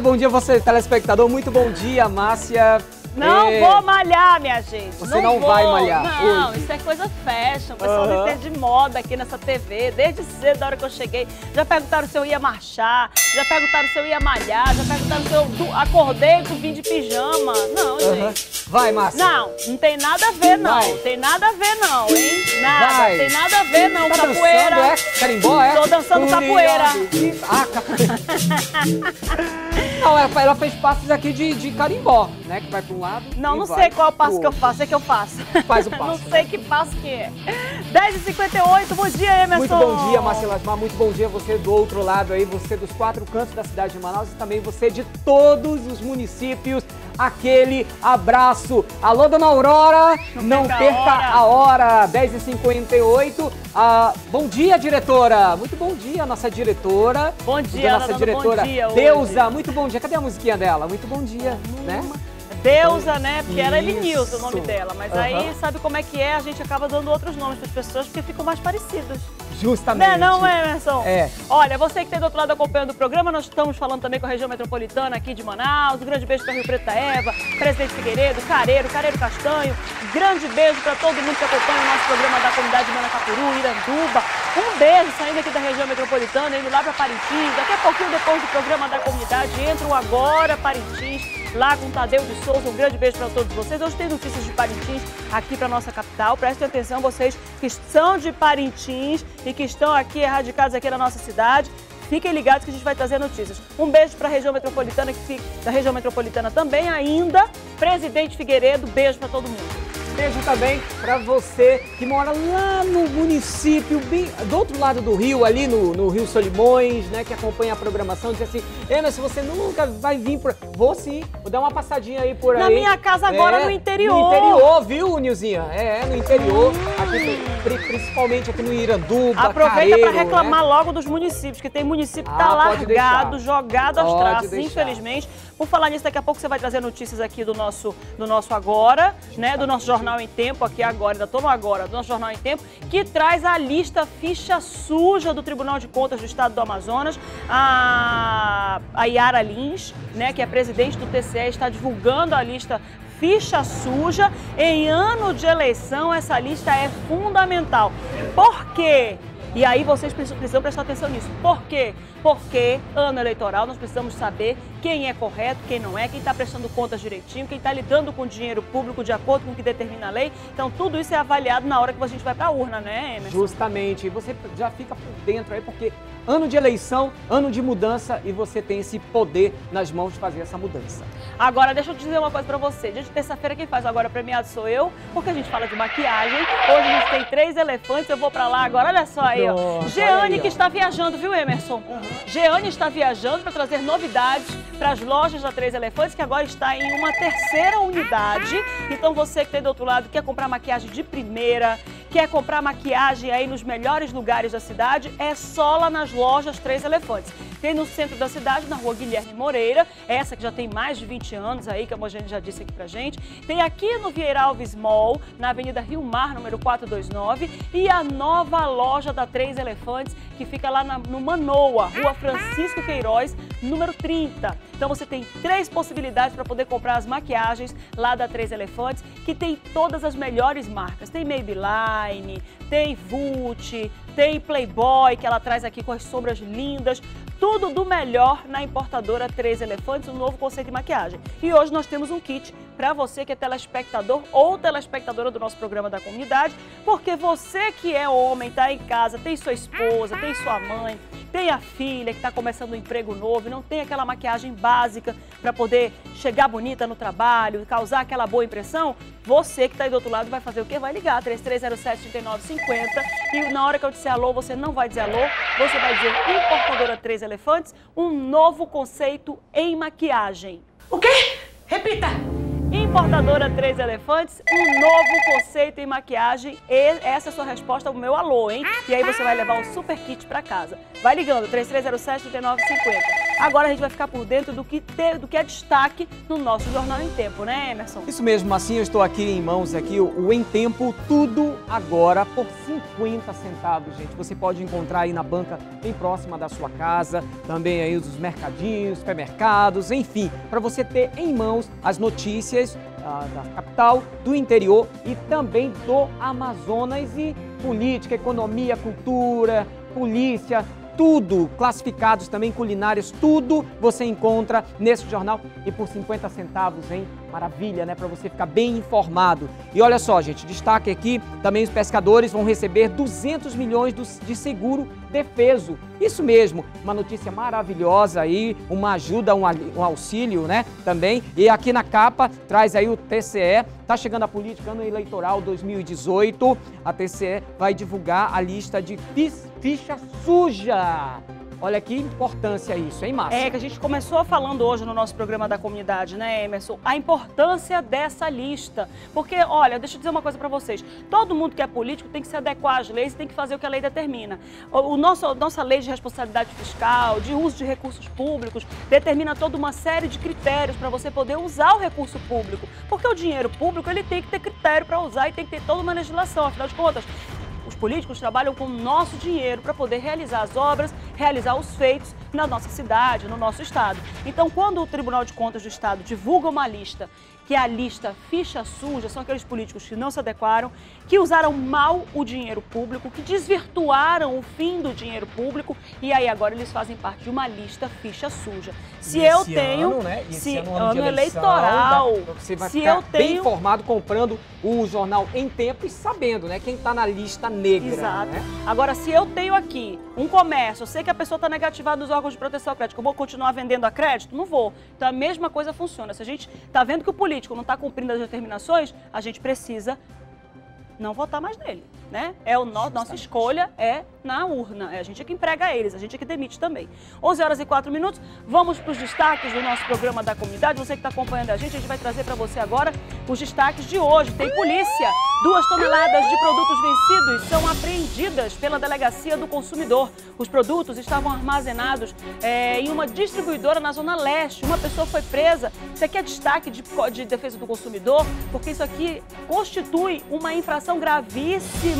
bom dia você, telespectador. Muito bom dia, Márcia. Não é... vou malhar, minha gente. Você não, não vai malhar Não, hoje. isso é coisa fashion. O pessoal uhum. entende de moda aqui nessa TV. Desde cedo, da hora que eu cheguei, já perguntaram se eu ia marchar, já perguntaram se eu ia malhar, já perguntaram se eu acordei com vim de pijama. Não, uhum. gente. Vai, Márcia. Não, não tem nada a ver, não. Vai. Tem nada a ver, não, hein? Nada. Vai. Tem nada a ver, não. Tá capoeira. Dançando, é? Carimbó, é? Tô dançando capoeira. Ah, capoeira. não, ela, ela fez passos aqui de, de carimbó, né? Que vai pra um lado. Não, não sei qual passo que eu faço, é que eu faço. Faz o passo. não sei que passo que é. 10h58, bom dia, Emerson. Muito bom dia, Marcela Lasmar. Muito bom dia você do outro lado aí, você dos quatro cantos da cidade de Manaus e também você de todos os municípios. Aquele abraço. Alô, dona Aurora, não, não perca, a hora. 10h58. Ah, bom dia, diretora. Muito bom dia, nossa diretora. Bom dia, nossa diretora. Bom dia Deusa, hoje. muito bom dia. Cadê a musiquinha dela? Muito bom dia, hum. né? Deusa, né? Porque era Elinilson o nome dela. Mas uhum. aí, sabe como é que é? A gente acaba dando outros nomes para as pessoas porque ficam mais parecidos. Justamente. Não é, não, Emerson? É. Olha, você que está do outro lado acompanhando o programa, nós estamos falando também com a região metropolitana aqui de Manaus. Um grande beijo para Rio Preto da Eva, Presidente Figueiredo, Careiro, Careiro Castanho. Grande beijo para todo mundo que acompanha o nosso programa da comunidade de Manacapuru, Iranduba. Um beijo saindo aqui da região metropolitana, indo lá para Parintins. Daqui a pouquinho, depois do programa da comunidade, entram agora Parintins lá com Tadeu de Souza. Um grande beijo para todos vocês. Hoje tem notícias de Parintins aqui para nossa capital. Prestem atenção, vocês que são de Parintins e que estão aqui erradicados aqui na nossa cidade. Fiquem ligados que a gente vai trazer notícias. Um beijo para a região metropolitana, que fica, da região metropolitana também ainda. Presidente Figueiredo, beijo para todo mundo. Beijo também para você que mora lá no município, bem, do outro lado do rio, ali no, no Rio Solimões, né? Que acompanha a programação, diz assim, se você nunca vai vir por... Vou sim, vou dar uma passadinha aí por aí. Na minha casa agora, é, no interior. No interior, viu, Nilzinha? É, no interior, hum. aqui, principalmente aqui no Iranduba, Aproveita para reclamar né? logo dos municípios, que tem município que tá ah, largado, jogado aos traços, infelizmente. Por falar nisso, daqui a pouco você vai trazer notícias aqui do nosso, do nosso Agora, né? Do nosso Jornal em Tempo, aqui agora, ainda estou Agora, do nosso Jornal em Tempo, que traz a lista ficha suja do Tribunal de Contas do Estado do Amazonas. A, a Yara Lins, né, que é presidente do TCE, está divulgando a lista ficha suja. Em ano de eleição, essa lista é fundamental. Por quê? E aí vocês precisam prestar atenção nisso. Por quê? Porque ano eleitoral nós precisamos saber quem é correto, quem não é, quem está prestando contas direitinho, quem está lidando com dinheiro público de acordo com o que determina a lei. Então tudo isso é avaliado na hora que a gente vai para a urna, né, Emerson? Justamente. E você já fica por dentro aí, porque ano de eleição, ano de mudança e você tem esse poder nas mãos de fazer essa mudança. Agora, deixa eu dizer uma coisa para você. Dia de terça-feira, quem faz agora premiado sou eu, porque a gente fala de maquiagem. Hoje a gente tem três elefantes, eu vou para lá agora. Olha só aí, ó. Jeane aí, ó. que está viajando, viu, Emerson? Uhum. Jeane está viajando para trazer novidades para as lojas da Três Elefantes, que agora está em uma terceira unidade. Então você que tem do outro lado, quer comprar maquiagem de primeira, quer comprar maquiagem aí nos melhores lugares da cidade, é só lá nas lojas Três Elefantes. Tem no centro da cidade, na rua Guilherme Moreira, essa que já tem mais de 20 anos aí, que a Mogene já disse aqui pra gente. Tem aqui no Vieira Alves Mall, na Avenida Rio Mar, número 429, e a nova loja da Três Elefantes, que fica lá na, no Manoa, Rua Francisco Queiroz, número 30. Então você tem três possibilidades para poder comprar as maquiagens lá da Três Elefantes, que tem todas as melhores marcas. Tem Maybelline, tem Vult, tem Playboy, que ela traz aqui com as sombras lindas. Tudo do melhor na importadora Três Elefantes, um novo conceito de maquiagem. E hoje nós temos um kit para você que é telespectador ou telespectadora do nosso programa da comunidade, porque você que é homem, está em casa, tem sua esposa, tem sua mãe, tem a filha que está começando um emprego novo, não tem aquela maquiagem básica para poder chegar bonita no trabalho, causar aquela boa impressão, você que está aí do outro lado vai fazer o quê? Vai ligar 3307-3950 e na hora que eu disser alô, você não vai dizer alô, você vai dizer importadora Três Elefantes, um novo conceito em maquiagem. O quê? Repita! Importadora Três Elefantes, um novo conceito em maquiagem. E essa é a sua resposta ao meu alô, hein? E aí você vai levar um super kit para casa. Vai ligando, 3307-3950. Agora a gente vai ficar por dentro do que, do que é destaque no nosso Jornal em Tempo, né, Emerson? Isso mesmo, assim eu estou aqui em mãos aqui o, o Em Tempo Tudo Agora por 50 centavos, gente. Você pode encontrar aí na banca bem próxima da sua casa, também aí os mercadinhos, supermercados, enfim, para você ter em mãos as notícias ah, da capital, do interior e também do Amazonas e política, economia, cultura, polícia, tudo, classificados também culinários, tudo você encontra nesse jornal e por 50 centavos, hein? Maravilha, né? Para você ficar bem informado. E olha só, gente, destaque aqui, também os pescadores vão receber 200 milhões de seguro defeso. Isso mesmo, uma notícia maravilhosa aí, uma ajuda, um auxílio, né? Também. E aqui na capa traz aí o TCE. Tá chegando a política ano eleitoral 2018. A TCE vai divulgar a lista de ficha suja Olha que importância isso, hein, Márcia? É que a gente começou falando hoje no nosso programa da comunidade, né, Emerson? A importância dessa lista. Porque, olha, deixa eu dizer uma coisa para vocês. Todo mundo que é político tem que se adequar às leis e tem que fazer o que a lei determina. O, nosso, nossa lei de responsabilidade fiscal, de uso de recursos públicos, determina toda uma série de critérios para você poder usar o recurso público. Porque o dinheiro público ele tem que ter critério para usar e tem que ter toda uma legislação. Afinal de contas, políticos trabalham com nosso dinheiro para poder realizar as obras, realizar os feitos na nossa cidade, no nosso estado. Então, quando o Tribunal de Contas do Estado divulga uma lista que é a lista ficha suja, são aqueles políticos que não se adequaram, que usaram mal o dinheiro público, que desvirtuaram o fim do dinheiro público e aí agora eles fazem parte de uma lista ficha suja. Se eu tenho, ano, né? se ano, ano, ano eleitoral, da, você vai se ficar eu tenho, bem informado comprando o jornal em tempo e sabendo, né, quem está na lista negra. Exato. Né? Agora, se eu tenho aqui um comércio, eu sei que a pessoa está negativada nos órgãos de proteção a crédito, eu vou continuar vendendo a crédito? Não vou. Então a mesma coisa funciona. Se a gente está vendo que o político político não está cumprindo as determinações, a gente precisa não votar mais nele, né? É o no, nossa escolha é na urna. É a gente é que emprega eles, a gente é que demite também. 11 horas e 4 minutos, vamos para os destaques do nosso programa da comunidade. Você que está acompanhando a gente, a gente vai trazer para você agora os destaques de hoje. Tem polícia. Duas toneladas de produtos vencidos são apreendidas pela Delegacia do Consumidor. Os produtos estavam armazenados é, em uma distribuidora na Zona Leste. Uma pessoa foi presa. Isso aqui é destaque de, de defesa do consumidor, porque isso aqui constitui uma infração gravíssima.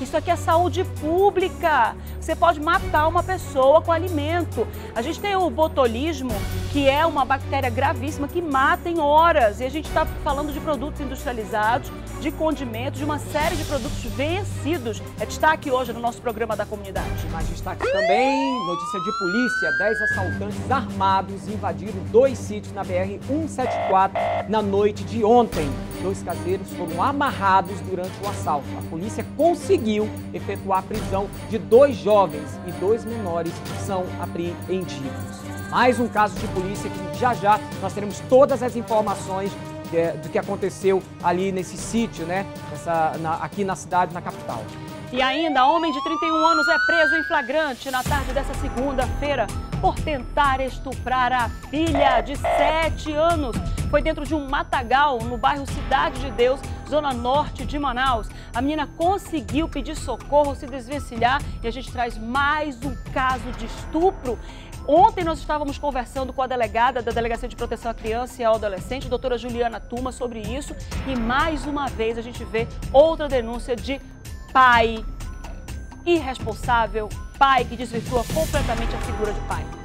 Isso aqui é saúde pública. Você pode matar uma pessoa com alimento. A gente tem o botulismo, que é uma bactéria gravíssima que mata em horas. E a gente está falando de produtos industrializados, de condimentos, de uma série de produtos vencidos. É destaque hoje no nosso programa da comunidade. Mais destaque também, notícia de polícia: 10 assaltantes armados invadiram dois sítios na BR-174 na noite de ontem. Dois caseiros foram amarrados durante o assalto. A polícia conseguiu efetuar a prisão de dois jovens e dois menores são apreendidos. Mais um caso de polícia que já já nós teremos todas as informações é, do que aconteceu ali nesse sítio, né? Essa, na, aqui na cidade, na capital. E ainda, homem de 31 anos é preso em flagrante na tarde dessa segunda-feira por tentar estuprar a filha de 7 anos. Foi dentro de um matagal no bairro Cidade de Deus, zona norte de Manaus. A menina conseguiu pedir socorro, se desvencilhar e a gente traz mais um caso de estupro. Ontem nós estávamos conversando com a delegada da Delegacia de Proteção à Criança e ao Adolescente, doutora Juliana Tuma, sobre isso. E mais uma vez a gente vê outra denúncia de pai irresponsável, pai que desvirtua completamente a figura de pai.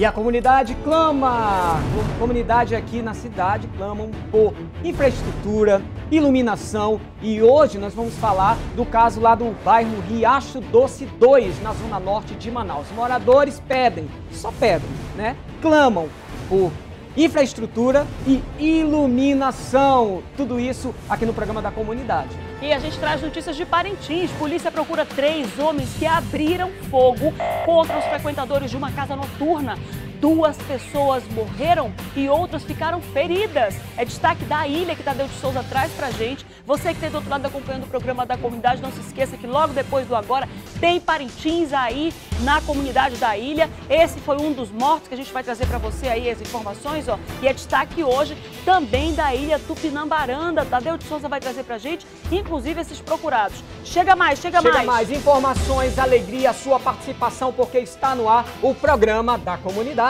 E a comunidade clama, a comunidade aqui na cidade clamam por infraestrutura, iluminação e hoje nós vamos falar do caso lá do bairro Riacho Doce 2, na zona norte de Manaus. Moradores pedem, só pedem, né? Clamam por infraestrutura e iluminação. Tudo isso aqui no programa da comunidade. E a gente traz notícias de Parintins. Polícia procura três homens que abriram fogo contra os frequentadores de uma casa noturna. Duas pessoas morreram e outras ficaram feridas. É destaque da ilha que Tadeu de Souza traz pra gente. Você que está do outro lado acompanhando o programa da comunidade, não se esqueça que logo depois do agora tem Parintins aí na comunidade da ilha. Esse foi um dos mortos que a gente vai trazer para você aí as informações, ó. E é destaque hoje também da ilha Tupinambaranda. Tadeu de Souza vai trazer pra gente, inclusive esses procurados. Chega mais, chega, chega mais. Chega mais informações, alegria, sua participação, porque está no ar o programa da comunidade.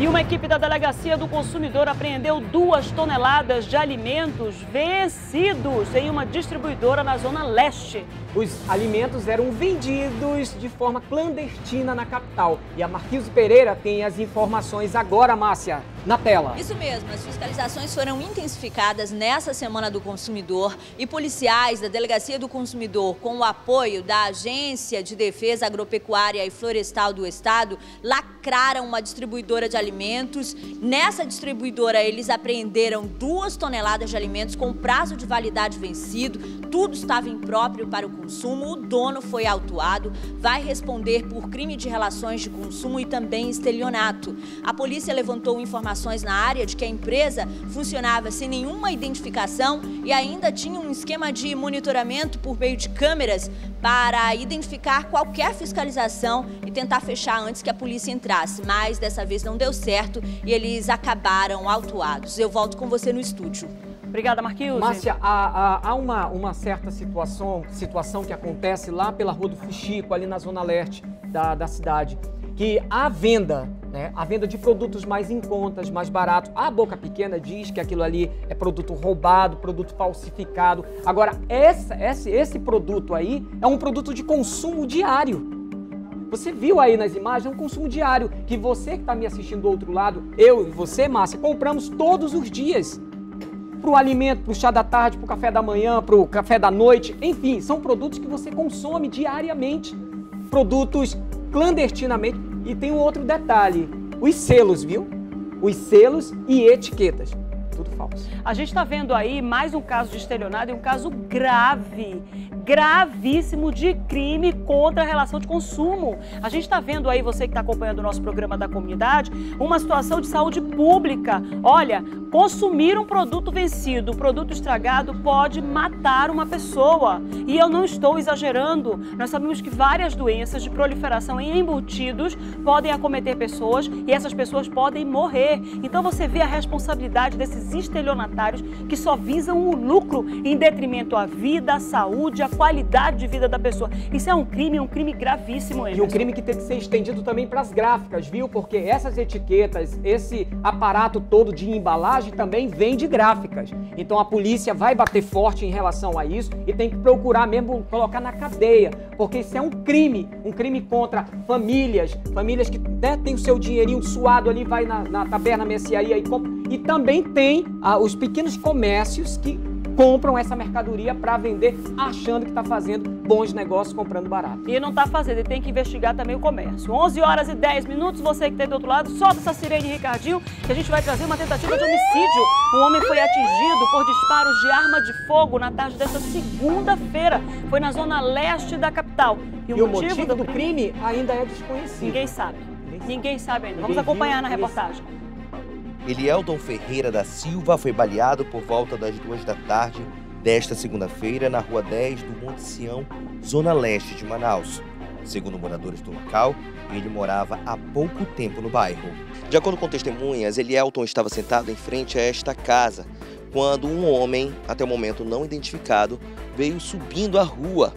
E uma equipe da Delegacia do Consumidor apreendeu duas toneladas de alimentos vencidos em uma distribuidora na Zona Leste. Os alimentos eram vendidos de forma clandestina na capital. E a Marquise Pereira tem as informações agora, Márcia, na tela. Isso mesmo, as fiscalizações foram intensificadas nessa Semana do Consumidor e policiais da Delegacia do Consumidor, com o apoio da Agência de Defesa Agropecuária e Florestal do Estado, lacraram uma distribuidora de alimentos. Nessa distribuidora, eles apreenderam duas toneladas de alimentos com prazo de validade vencido. Tudo estava impróprio para o consumo. O dono foi autuado, vai responder por crime de relações de consumo e também estelionato. A polícia levantou informações na área de que a empresa funcionava sem nenhuma identificação e ainda tinha um esquema de monitoramento por meio de câmeras para identificar qualquer fiscalização e tentar fechar antes que a polícia entrasse. Mas dessa vez não deu certo e eles acabaram autuados. Eu volto com você no estúdio. Obrigada, Marquinhos. Márcia, há, há, há uma, uma, certa situação, situação que acontece lá pela Rua do Fuxico, ali na zona leste da, da cidade, que a venda, né, a venda de produtos mais em contas, mais baratos, a boca pequena diz que aquilo ali é produto roubado, produto falsificado. Agora, essa, esse, esse produto aí é um produto de consumo diário. Você viu aí nas imagens, é um consumo diário que você que está me assistindo do outro lado, eu e você, Márcia, compramos todos os dias para o alimento, para o chá da tarde, para o café da manhã, para o café da noite, enfim, são produtos que você consome diariamente. Produtos clandestinamente. E tem um outro detalhe: os selos, viu? Os selos e etiquetas. Tudo falso. A gente está vendo aí mais um caso de estelionato e um caso grave gravíssimo de crime contra a relação de consumo. A gente está vendo aí, você que está acompanhando o nosso programa da comunidade, uma situação de saúde pública. Olha, consumir um produto vencido, um produto estragado, pode matar uma pessoa. E eu não estou exagerando. Nós sabemos que várias doenças de proliferação em embutidos podem acometer pessoas e essas pessoas podem morrer. Então você vê a responsabilidade desses estelionatários que só visam o lucro em detrimento à vida, à saúde, à qualidade de vida da pessoa. Isso é um crime, um crime gravíssimo. Emerson. E um crime que tem que ser estendido também para as gráficas, viu? Porque essas etiquetas, esse aparato todo de embalagem também vem de gráficas. Então a polícia vai bater forte em relação a isso e tem que procurar mesmo colocar na cadeia, porque isso é um crime, um crime contra famílias, famílias que né, tem o seu dinheirinho suado ali, vai na, na taberna, mercearia e compra. E também tem ah, os pequenos comércios que compram essa mercadoria para vender achando que está fazendo bons negócios comprando barato. E não está fazendo, ele tem que investigar também o comércio. 11 horas e 10 minutos, você que está do outro lado, solta essa sirene, Ricardinho, que a gente vai trazer uma tentativa de homicídio. Um homem foi atingido por disparos de arma de fogo na tarde desta segunda-feira. Foi na zona leste da capital. E o, e motivo, o motivo do, do crime ainda é desconhecido. Ninguém sabe. Ninguém sabe, Ninguém sabe ainda. Vamos acompanhar na reportagem. Elielton Ferreira da Silva foi baleado por volta das duas da tarde desta segunda-feira na Rua 10 do Monte Sião, zona leste de Manaus. Segundo moradores do local, ele morava há pouco tempo no bairro. De acordo com testemunhas, Elielton estava sentado em frente a esta casa quando um homem, até o momento não identificado, veio subindo a rua.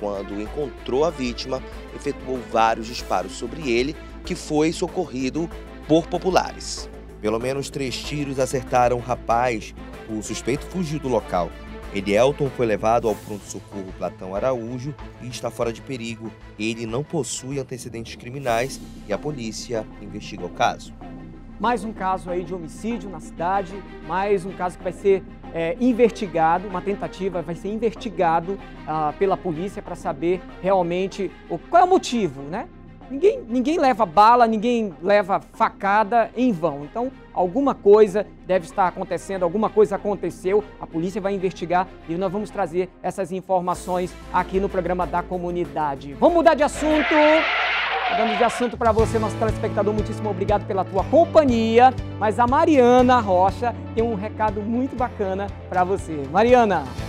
Quando encontrou a vítima, efetuou vários disparos sobre ele, que foi socorrido por populares. Pelo menos três tiros acertaram o rapaz. O suspeito fugiu do local. Elielton foi levado ao pronto-socorro Platão Araújo e está fora de perigo. Ele não possui antecedentes criminais e a polícia investiga o caso. Mais um caso aí de homicídio na cidade, mais um caso que vai ser é, investigado, uma tentativa vai ser investigado ah, pela polícia para saber realmente o, qual é o motivo, né? Ninguém, ninguém leva bala, ninguém leva facada em vão. Então, alguma coisa deve estar acontecendo, alguma coisa aconteceu. A polícia vai investigar e nós vamos trazer essas informações aqui no programa da comunidade. Vamos mudar de assunto. Mudando de assunto para você, nosso telespectador, muitíssimo obrigado pela tua companhia. Mas a Mariana Rocha tem um recado muito bacana para você. Mariana.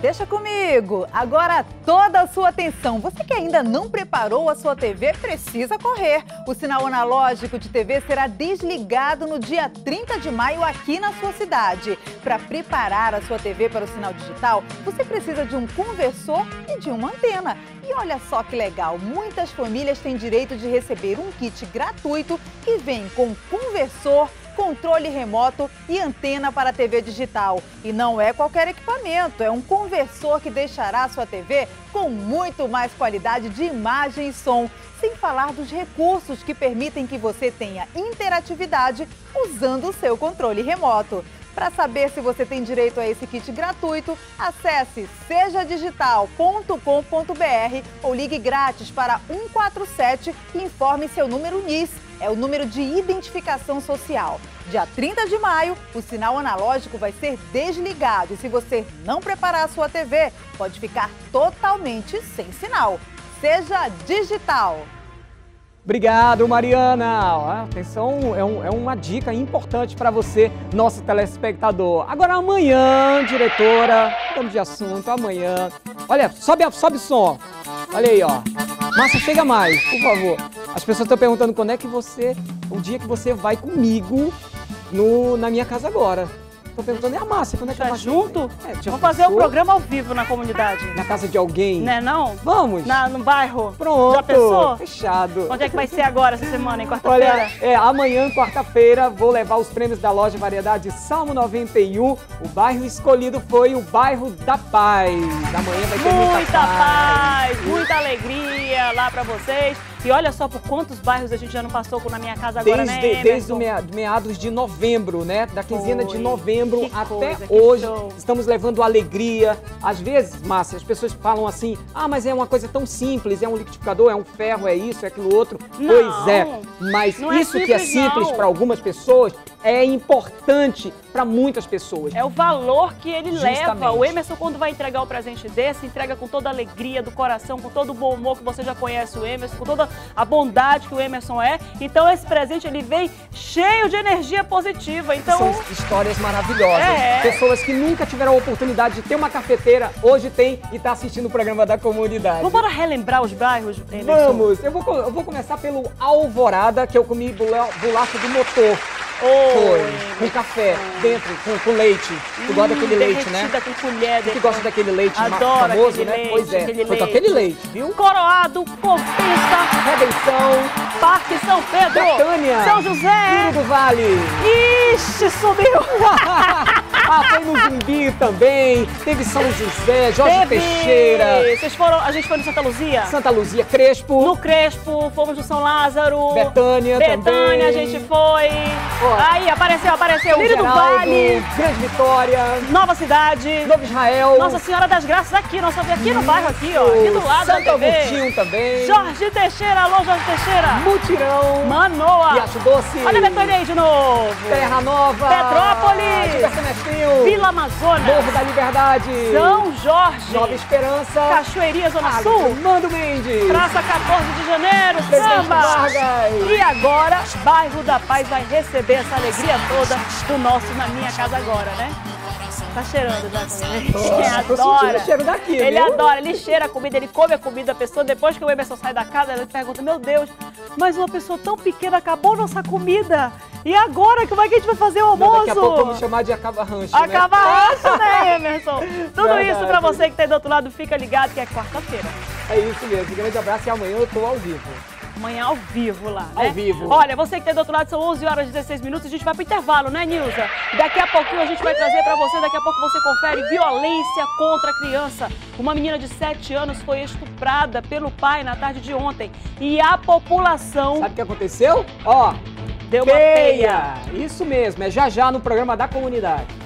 Deixa comigo! Agora toda a sua atenção. Você que ainda não preparou a sua TV, precisa correr. O sinal analógico de TV será desligado no dia 30 de maio aqui na sua cidade. Para preparar a sua TV para o sinal digital, você precisa de um conversor e de uma antena. E olha só que legal, muitas famílias têm direito de receber um kit gratuito que vem com conversor, controle remoto e antena para TV digital. E não é qualquer equipamento, é um conversor que deixará sua TV com muito mais qualidade de imagem e som, sem falar dos recursos que permitem que você tenha interatividade usando o seu controle remoto. Para saber se você tem direito a esse kit gratuito, acesse sejadigital.com.br ou ligue grátis para 147 e informe seu número NIS é o número de identificação social. Dia 30 de maio, o sinal analógico vai ser desligado e se você não preparar a sua TV, pode ficar totalmente sem sinal. Seja digital! Obrigado, Mariana. Atenção, é, um, é uma dica importante para você, nosso telespectador. Agora, amanhã, diretora, vamos de assunto, amanhã. Olha, sobe, sobe o som. Olha aí, ó. Márcia, chega mais, por favor. As pessoas estão perguntando quando é que você, o dia que você vai comigo no, na minha casa agora. Tô perguntando, e a Márcia, quando é que tá ela junto? É, Vamos fazer um programa ao vivo na comunidade. Na casa de alguém? Né, não? Vamos. Na, no bairro? Pronto. Já pensou? Fechado. Onde é que vai ser agora, essa semana, em quarta-feira? Olha, é, amanhã, quarta-feira, vou levar os prêmios da loja Variedade Salmo 91. O bairro escolhido foi o bairro da Paz. Amanhã vai ter muita, muita paz. paz. Muita alegria lá pra vocês. E olha só por quantos bairros a gente já não passou na minha casa agora, desde, né, Desde meados de novembro, né? Da quinzena Foi. de novembro que até coisa, hoje. show. Estamos levando alegria. Às vezes, Márcia, as pessoas falam assim, ah, mas é uma coisa tão simples, é um liquidificador, é um ferro, é isso, é aquilo outro. Não, pois é, mas é isso que é simples, simples não. para algumas pessoas é importante para muitas pessoas. É o valor que ele Justamente. leva. O Emerson, quando vai entregar um presente desse, entrega com toda a alegria do coração, com todo o bom humor que você já conhece o Emerson, com toda a bondade que o Emerson é. Então, esse presente ele vem cheio de energia positiva. Então, São histórias maravilhosas. É. Pessoas que nunca tiveram a oportunidade de ter uma cafeteira, hoje tem e está assistindo o programa da comunidade. vamos para relembrar os bairros, Emerson? Vamos, eu vou, eu vou começar pelo Alvorada, que eu comi bula- bolacha do motor. Oi, Foi, com café, dentro, com, com leite. Tu gosta daquele Hum, leite, né? com colher. Tu que gosta daquele leite Adoro famoso, aquele né? leite, pois é, aquele foi com aquele leite, viu? Coroado, Compensa, Redenção, Parque São Pedro, Betânia, São José. Tiro do Vale. Ixi, subiu! ah, foi no Zumbi também, teve São José, Jorge Teve. Teixeira, Vocês foram, a gente foi no Santa Luzia? Santa Luzia Crespo, No Crespo, fomos no São Lázaro. Betânia também. Betânia, a gente foi. Ó. Aí, apareceu, apareceu. Lírio do Vale, Grande Vitória, Nova Cidade. Novo Israel, Nossa Senhora das Graças aqui, nossa aqui no bairro aqui, ó. Aqui do lado Santo da TV. Agostinho também, Jorge Teixeira, alô Jorge Teixeira. Mutirão, Manoa. Riacho Doce, Olha a Betânia aí de novo. Terra Nova, Petrópolis. Diversão Vila Amazonas. Morro da Liberdade, São Jorge. Nova Esperança, Cachoeirinha, Zona Sul. Armando Mendes, Praça 14 de Janeiro, Presidente samba! Vargas. E agora, Bairro da Paz vai receber essa alegria toda do nosso Na Minha Casa Agora, né? Tá cheirando. Nossa, Ele adora. cheiro daqui, Ele viu? adora, ele cheira a comida, ele come a comida. A pessoa, depois que o Emerson sai da casa, ele pergunta: Meu Deus, mas uma pessoa tão pequena acabou nossa comida. E agora, como é que a gente vai fazer o Não, almoço? daqui a pouco vamos chamar de acaba rancho, né? Acaba rancho, né, Emerson? Tudo Verdade. isso pra você que tá aí do outro lado, fica ligado que é quarta-feira. É isso mesmo, um grande abraço e amanhã eu tô ao vivo. Amanhã ao vivo lá, Ao né? vivo. Olha, você que tá do outro lado, são 11 horas e 16 minutos, a gente vai pro intervalo, né, Nilza? Daqui a pouquinho a gente vai trazer pra você, daqui a pouco você confere violência contra a criança. Uma menina de 7 anos foi estuprada pelo pai na tarde de ontem e a população Sabe o que aconteceu? Ó, deu uma peia. peia! Isso mesmo, é já já no programa da comunidade.